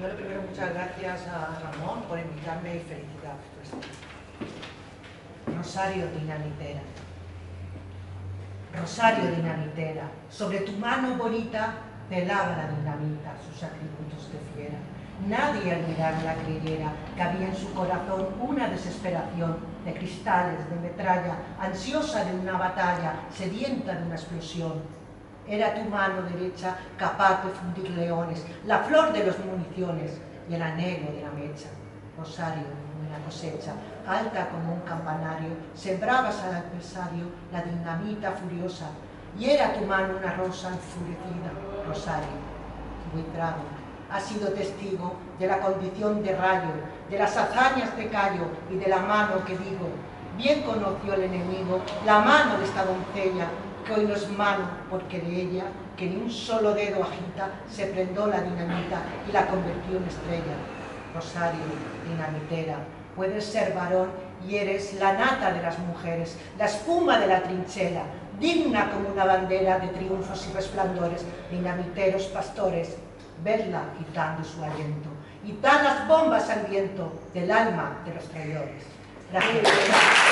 Yo le primero muchas gracias a Ramón por invitarme y felicidad. Rosario Dinamitera. Rosario Dinamitera, sobre tu mano bonita pelaba la dinamita sus atributos de fiera. Nadie al mirarla creyera que había en su corazón una desesperación de cristales, de metralla, ansiosa de una batalla, sedienta de una explosión. Era tu mano derecha capaz de fundir leones, la flor de las municiones y el anhelo de la mecha. Rosario, una cosecha, alta como un campanario, sembrabas al adversario la dinamita furiosa, y era tu mano una rosa enfurecida, Rosario, prado, ha sido testigo de la condición de rayo, de las hazañas de Cayo y de la mano que digo. Bien conoció el enemigo la mano de esta doncella, que hoy no es mano, porque de ella, que ni un solo dedo agita, se prendó la dinamita y la convirtió en estrella. Rosario, dinamitera, puedes ser varón y eres la nata de las mujeres, la espuma de la trinchera, digna como una bandera de triunfos y resplandores, dinamiteros pastores, verla quitando su aliento, y dan las bombas al viento del alma de los traidores. Gracias.